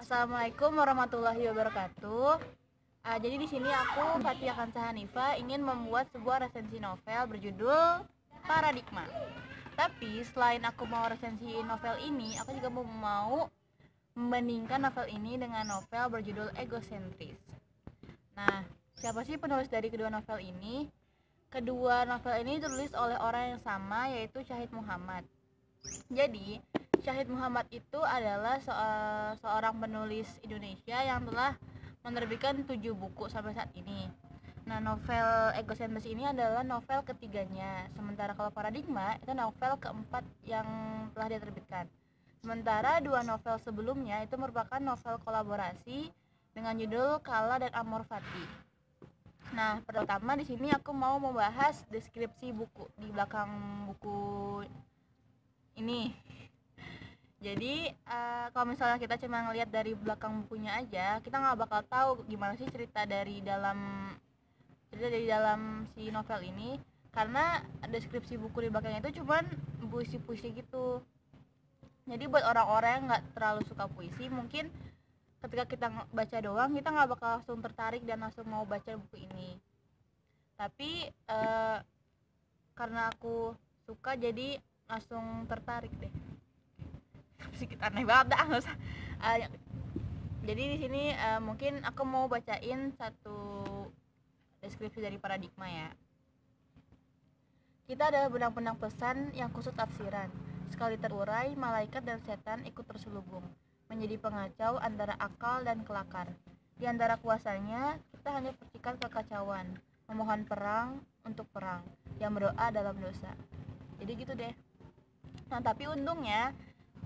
Assalamualaikum warahmatullahi wabarakatuh. Uh, jadi di sini aku Fatia Kansa Hanifa ingin membuat sebuah resensi novel berjudul Paradigma. Tapi selain aku mau resensi novel ini, aku juga mau, membandingkan novel ini dengan novel berjudul Egocentris. Nah, siapa sih penulis dari kedua novel ini? Kedua novel ini ditulis oleh orang yang sama yaitu Syahid Muhammad. Jadi, Syahid Muhammad itu adalah se seorang penulis Indonesia yang telah menerbitkan tujuh buku sampai saat ini. Nah, novel Egocentris ini adalah novel ketiganya. Sementara kalau Paradigma itu novel keempat yang telah diterbitkan. Sementara dua novel sebelumnya itu merupakan novel kolaborasi dengan judul Kala dan Amor Fati. Nah, pertama di sini aku mau membahas deskripsi buku di belakang buku ini jadi uh, kalau misalnya kita cuma ngelihat dari belakang bukunya aja kita nggak bakal tahu gimana sih cerita dari dalam cerita dari dalam si novel ini. Karena deskripsi buku di belakangnya itu cuman puisi-puisi gitu. Jadi buat orang-orang yang nggak terlalu suka puisi mungkin ketika kita baca doang kita nggak bakal langsung tertarik dan langsung mau baca buku ini. Tapi uh, karena aku suka jadi langsung tertarik deh sedikit aneh banget dah nggak usah. Uh, jadi di sini uh, mungkin aku mau bacain satu deskripsi dari paradigma ya. Kita adalah benang-benang pesan yang khusus tafsiran. Sekali terurai malaikat dan setan ikut terselubung menjadi pengacau antara akal dan kelakar. Di antara kuasanya kita hanya percikan kekacauan memohon perang untuk perang yang berdoa dalam dosa. Jadi gitu deh. Nah tapi untungnya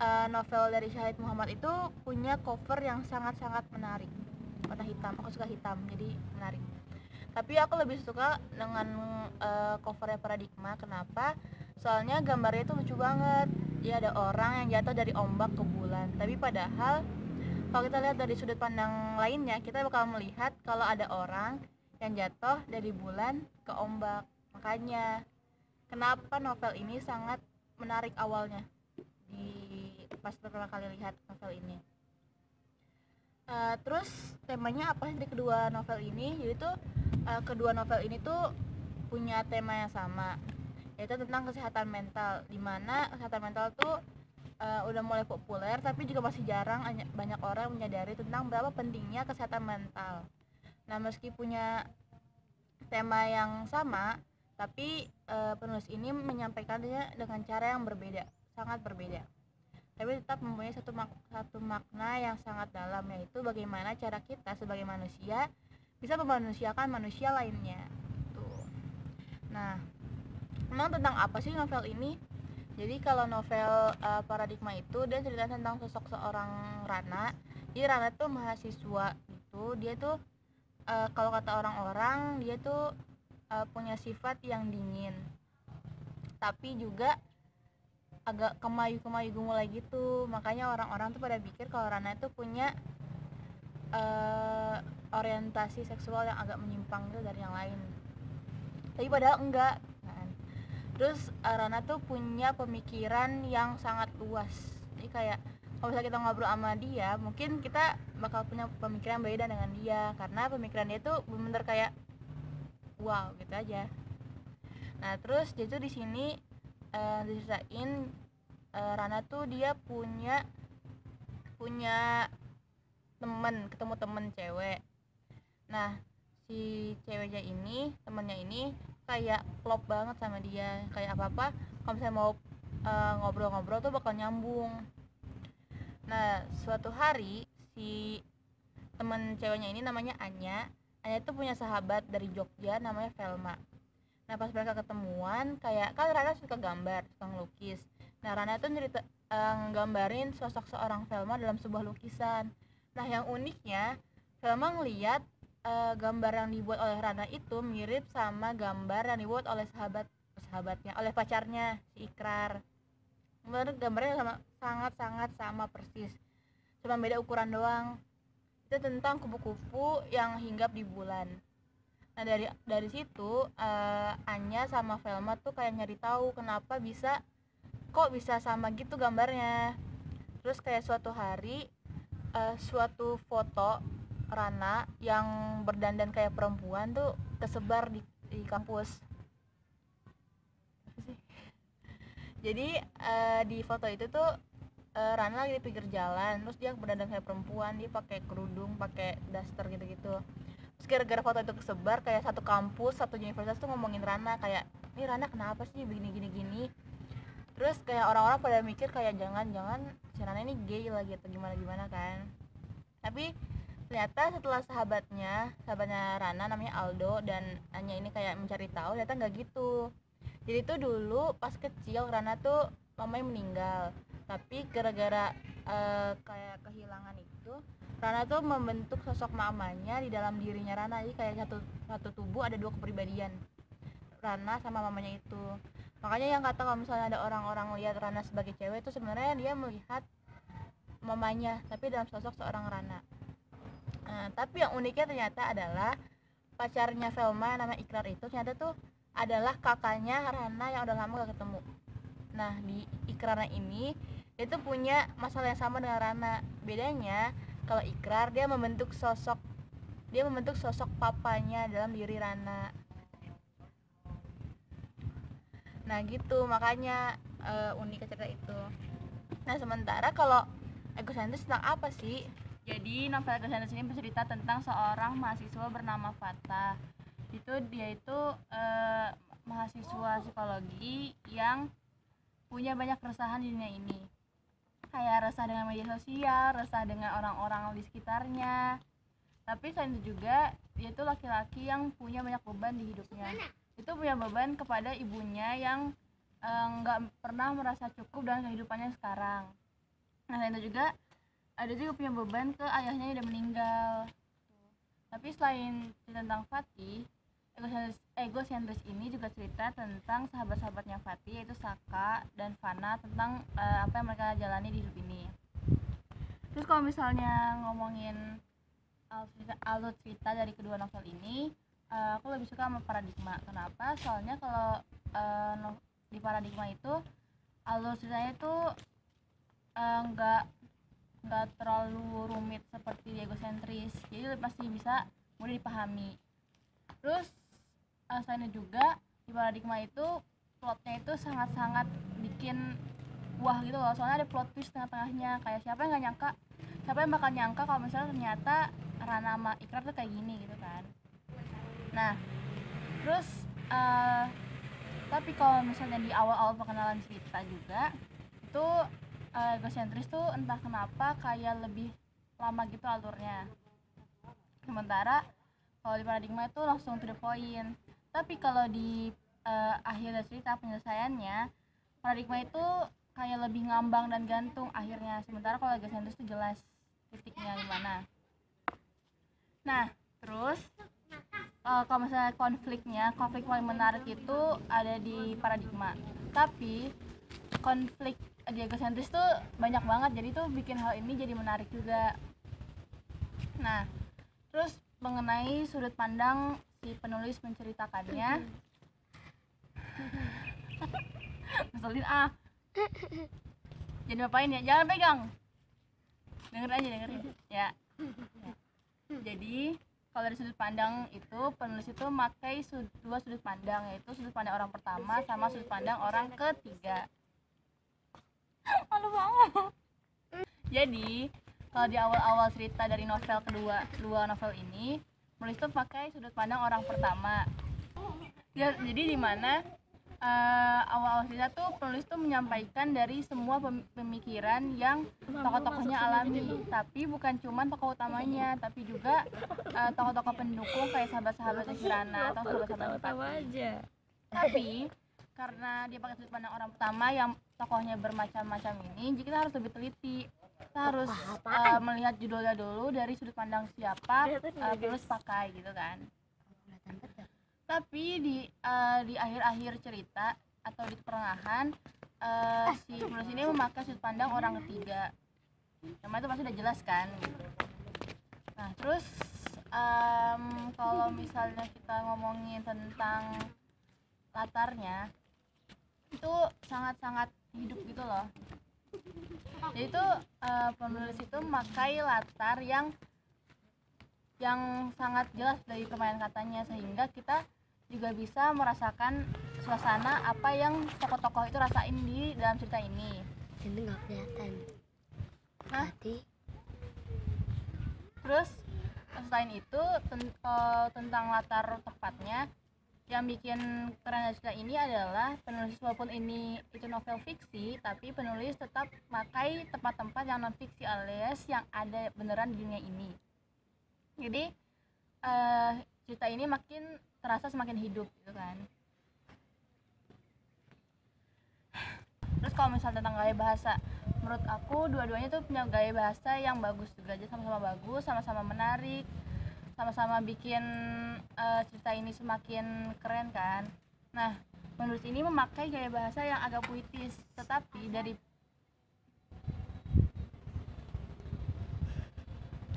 uh, novel dari Syahid Muhammad itu punya cover yang sangat-sangat menarik. Warna hitam aku suka hitam jadi menarik. Tapi aku lebih suka dengan uh, covernya Paradigma. Kenapa? Soalnya gambarnya itu lucu banget. Dia ada orang yang jatuh dari ombak ke bulan. Tapi padahal kalau kita lihat dari sudut pandang lainnya kita bakal melihat kalau ada orang yang jatuh dari bulan ke ombak. Makanya kenapa novel ini sangat menarik awalnya? Di pas pertama kali lihat novel ini. Uh, terus temanya apa di kedua novel ini? Jadi tuh uh, kedua novel ini tuh punya tema yang sama yaitu tentang kesehatan mental di mana kesehatan mental tuh uh, udah mulai populer tapi juga masih jarang banyak orang menyadari tentang berapa pentingnya kesehatan mental. Nah meski punya tema yang sama tapi uh, penulis ini menyampaikannya dengan cara yang berbeda sangat berbeda tapi tetap mempunyai satu mak satu makna yang sangat dalam yaitu bagaimana cara kita sebagai manusia bisa memanusiakan manusia lainnya. Tuh. Nah memang tentang apa sih novel ini? Jadi kalau novel uh, paradigma itu dia cerita tentang sosok seorang Rana. Jadi Rana tuh mahasiswa itu dia tuh uh, kalau kata orang-orang dia tuh uh, punya sifat yang dingin. Tapi juga agak kemayu-kemayu mulai gitu. Makanya orang-orang tuh pada pikir kalau Rana itu punya uh, orientasi seksual yang agak menyimpang gitu dari yang lain. Tapi padahal enggak kan. Terus uh, Rana tuh punya pemikiran yang sangat luas. Jadi kayak kalau misalnya kita ngobrol sama dia mungkin kita bakal punya pemikiran beda dengan dia. Karena pemikiran dia tuh bener-bener kayak wow gitu aja. Nah terus dia tuh di sini uh, diceritain uh, Rana tuh dia punya punya temen ketemu temen cewek. Nah si ceweknya ini temennya ini kayak klop banget sama dia. Kayak apa apa kalau misalnya mau eh, ngobrol-ngobrol uh, tuh bakal nyambung. Nah suatu hari si temen ceweknya ini namanya Anya. Anya itu punya sahabat dari Jogja namanya Velma nah pas mereka ketemuan kayak kan Rana suka gambar suka ngelukis. Nah Rana tuh cerita uh, nggambarin sosok seorang Velma dalam sebuah lukisan. Nah yang uniknya Velma ngeliat uh, gambar yang dibuat oleh Rana itu mirip sama gambar yang dibuat oleh sahabat sahabatnya oleh pacarnya si Ikrar. Menurut gambarnya sama sangat sangat sama persis. Cuma beda ukuran doang. Itu tentang kupu-kupu yang hinggap di bulan nah dari dari situ uh, Anya sama Velma tuh kayak nyari tahu kenapa bisa kok bisa sama gitu gambarnya. Terus kayak suatu hari uh, suatu foto Rana yang berdandan kayak perempuan tuh tersebar di, di kampus. Jadi uh, di foto itu tuh uh, Rana lagi di pinggir jalan terus dia berdandan kayak perempuan dia pakai kerudung pakai daster gitu-gitu terus gara-gara foto itu kesebar kayak satu kampus satu universitas tuh ngomongin Rana kayak ini Rana kenapa sih begini gini gini? Terus kayak orang-orang pada mikir kayak jangan-jangan si Rana ini gay lagi atau gimana gimana kan. Tapi ternyata setelah sahabatnya sahabatnya Rana namanya Aldo dan hanya ini kayak mencari tahu ternyata nggak gitu. Jadi tuh dulu pas kecil Rana tuh mamanya meninggal. Tapi gara-gara uh, kayak kehilangan itu Rana tuh membentuk sosok mamanya di dalam dirinya Rana. Jadi kayak satu satu tubuh ada dua kepribadian Rana sama mamanya itu. Makanya yang kata kalau misalnya ada orang-orang lihat Rana sebagai cewek itu sebenarnya dia melihat mamanya tapi dalam sosok seorang Rana. Nah, tapi yang uniknya ternyata adalah pacarnya Velma nama Ikrar itu ternyata tuh adalah kakaknya Rana yang udah lama gak ketemu. Nah, di Ikrar ini dia tuh punya masalah yang sama dengan Rana. Bedanya kalau Ikrar dia membentuk sosok dia membentuk sosok papanya dalam diri Rana. Nah, gitu makanya uh, unik cerita itu. Nah, sementara kalau egosentris tentang apa sih? Jadi novel Ke sana ini bercerita tentang seorang mahasiswa bernama Fata. Itu dia itu eh, mahasiswa psikologi yang punya banyak keresahan di dunia ini. Kayak resah dengan media sosial, resah dengan orang-orang di sekitarnya. Tapi selain itu juga dia itu laki-laki yang punya banyak beban di hidupnya. Itu punya beban kepada ibunya yang eh, nggak eh, pernah merasa cukup dengan kehidupannya sekarang. Nah, selain itu juga ada juga punya beban ke ayahnya yang udah meninggal tapi selain tentang Fatih egosentris, ini juga cerita tentang sahabat-sahabatnya Fatih yaitu Saka dan Fana tentang uh, apa yang mereka jalani di hidup ini. Terus kalau misalnya ngomongin alur cerita, dari kedua novel ini uh, aku lebih suka sama paradigma. Kenapa? Soalnya kalau uh, di paradigma itu alur ceritanya itu nggak uh, nggak terlalu rumit seperti di egosentris. Jadi pasti bisa mudah dipahami. Terus asalnya juga di paradigma itu plotnya itu sangat-sangat bikin wah gitu loh. Soalnya ada plot twist tengah-tengahnya. Kayak siapa yang nggak nyangka? Siapa yang bakal nyangka kalau misalnya ternyata Rana sama Ikrar tuh kayak gini gitu kan? Nah terus uh, tapi kalau misalnya di awal-awal perkenalan cerita juga itu uh, egosentris tuh entah kenapa kayak lebih lama gitu alurnya. Sementara kalau di paradigma itu langsung to the point tapi kalau di uh, akhir cerita penyelesaiannya paradigma itu kayak lebih ngambang dan gantung akhirnya. Sementara kalau egosentris itu jelas titiknya gimana nah terus uh, kalau misalnya konfliknya konflik paling menarik itu ada di paradigma. Tapi konflik di egosentris tuh banyak banget. Jadi tuh bikin hal ini jadi menarik juga. Nah terus mengenai sudut pandang si penulis menceritakannya. Ngeselin ah. Jadi ngapain ya? Jangan pegang. Denger aja dengerin. Ya, ya. jadi kalau dari sudut pandang itu penulis itu memakai dua sudut pandang yaitu sudut pandang orang pertama sama sudut pandang orang ketiga. Malu banget. Jadi kalau di awal-awal cerita dari novel kedua dua novel ini penulis tuh pakai sudut pandang orang pertama. Ya, jadi di mana uh, awal-awal cerita tuh penulis tuh menyampaikan dari semua pemikiran yang tokoh-tokohnya alami. tapi bukan cuma tokoh utamanya tapi juga uh, tokoh-tokoh pendukung kayak sahabat-sahabat Kirana atau sahabat-sahabat tapi karena dia pakai sudut pandang orang pertama yang tokohnya bermacam-macam ini jadi kita harus lebih teliti kita harus uh, melihat judulnya dulu dari sudut pandang siapa uh, terus pakai gitu kan. Tapi di uh, di akhir-akhir cerita atau di pertengahan uh, si penulis ini memakai sudut pandang orang ketiga. Yang itu pasti udah jelas kan nah terus um, kalau misalnya kita ngomongin tentang latarnya itu sangat-sangat hidup gitu loh jadi itu uh, penulis itu memakai latar yang yang sangat jelas dari permainan katanya sehingga kita juga bisa merasakan suasana apa yang tokoh-tokoh itu rasain di dalam cerita ini. Jadi nggak kelihatan. Hah? Terus selain itu ten- eh, tentang latar tepatnya yang bikin keren dari cerita ini adalah penulis walaupun ini itu novel fiksi tapi penulis tetap pakai tempat-tempat yang non fiksi alias yang ada beneran di dunia ini. Jadi eh, cerita ini makin terasa semakin hidup gitu kan. Terus kalau misalnya tentang gaya bahasa menurut aku dua-duanya tuh punya gaya bahasa yang bagus juga aja sama-sama bagus sama-sama menarik sama-sama bikin eh, cerita ini semakin keren kan. Nah penulis ini memakai gaya bahasa yang agak puitis tetapi dari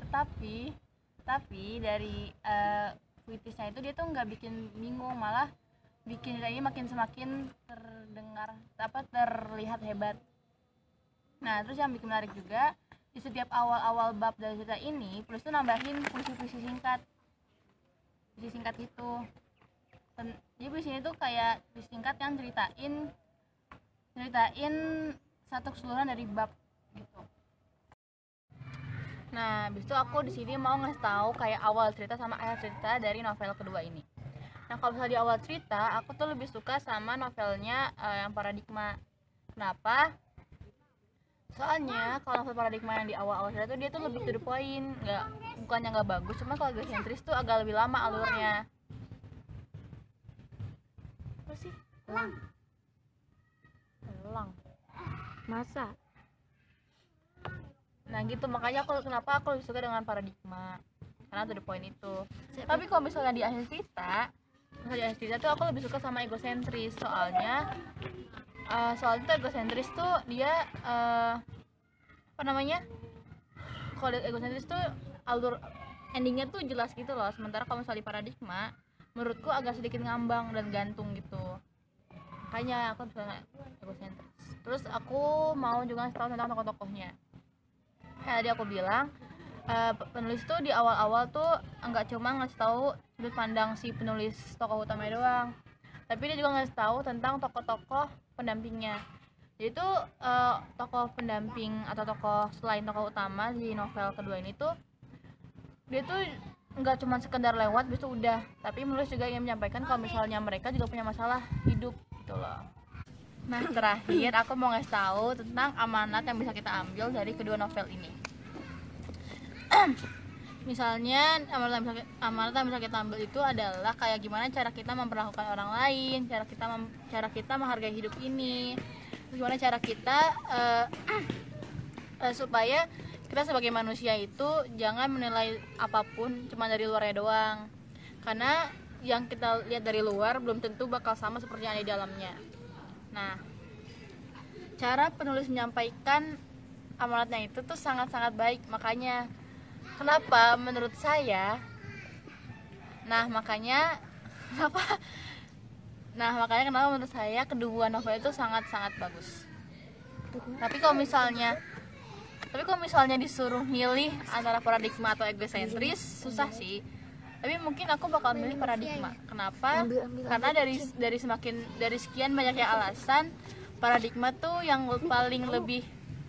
tetapi tapi dari eh, puitisnya itu dia tuh nggak bikin bingung malah bikin cerita ini makin semakin terdengar apa terlihat hebat. Nah terus yang bikin menarik juga di setiap awal-awal bab dari cerita ini plus tuh nambahin puisi-puisi singkat puisi singkat itu jadi puisi ini tuh kayak puisi singkat yang ceritain ceritain satu keseluruhan dari bab gitu Nah, habis itu aku di sini mau ngasih tahu kayak awal cerita sama akhir cerita dari novel kedua ini. Nah, kalau misalnya di awal cerita, aku tuh lebih suka sama novelnya eh, yang Paradigma. Kenapa? Soalnya kalau Paradigma yang di awal-awal cerita tuh dia tuh lebih to the point, nggak bukannya nggak bagus, cuma kalau egosentris tuh agak lebih lama alurnya. Apa sih? Elang. Elang. Masa? Nah gitu makanya aku kenapa aku lebih suka dengan paradigma karena to the point itu. Tapi kalau misalnya di akhir cerita, misalnya di akhir cerita tuh aku lebih suka sama egosentris soalnya eh, soalnya tuh egosentris tuh dia eh, apa namanya? Kalau egosentris tuh alur endingnya tuh jelas gitu loh. Sementara kalau misalnya di paradigma, menurutku agak sedikit ngambang dan gantung gitu. Makanya aku suka egosentris. Terus aku mau juga ngasih tahu tentang tokoh-tokohnya kayak tadi aku bilang pe- penulis tuh di awal-awal tuh nggak cuma ngasih tahu sudut pandang si penulis tokoh utamanya doang tapi dia juga ngasih tahu tentang tokoh-tokoh pendampingnya. Jadi tuh eh, tokoh pendamping atau tokoh selain tokoh utama di novel kedua ini tuh dia tuh nggak cuma sekedar lewat bisa udah. Tapi penulis juga ingin menyampaikan kalau misalnya mereka juga punya masalah hidup gitu loh. Nah terakhir aku mau ngasih tahu tentang amanat yang bisa kita ambil dari kedua novel ini. Misalnya bisa, amanat yang bisa ambil itu adalah kayak gimana cara kita memperlakukan orang lain, cara kita mem- cara kita menghargai hidup ini, gimana cara kita eh, eh, supaya kita sebagai manusia itu jangan menilai apa pun cuma dari luarnya doang. Karena yang kita lihat dari luar belum tentu bakal sama seperti yang ada di dalamnya. Nah, cara penulis menyampaikan amanatnya itu tuh sangat-sangat baik. Makanya kenapa? Menurut saya Nah, makanya kenapa? Nah, makanya kenapa menurut saya kedua novel itu sangat-sangat bagus. Tapi kalau misalnya tapi kalau misalnya disuruh milih antara paradigma atau egosentris susah sih. Tapi mungkin aku bakal milih paradigma. Kenapa? Karena dari dari semakin dari sekian banyaknya alasan paradigma tuh yang paling lebih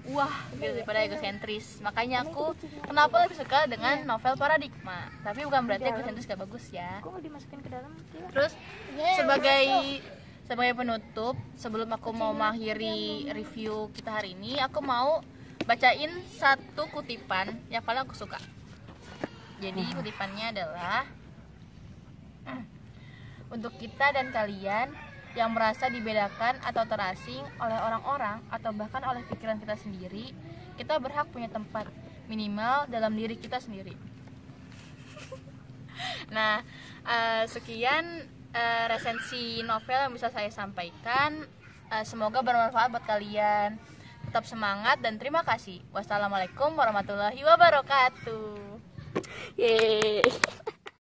wah gitu daripada egosentris. Makanya aku kenapa lebih suka dengan novel paradigma? Tapi bukan berarti egosentris gak bagus ya. Kok dimasukin ke dalam? terus sebagai sebagai penutup sebelum aku mau mengakhiri review kita hari ini aku mau bacain satu kutipan yang paling aku suka. Jadi kutipannya adalah untuk kita dan kalian yang merasa dibedakan atau terasing oleh orang-orang atau bahkan oleh pikiran kita sendiri kita berhak punya tempat minimal dalam diri kita sendiri Nah, eh, sekian eh, resensi novel yang bisa saya sampaikan. Eh, semoga bermanfaat buat kalian. Tetap semangat dan terima kasih. Wassalamualaikum warahmatullahi wabarakatuh. Yeay.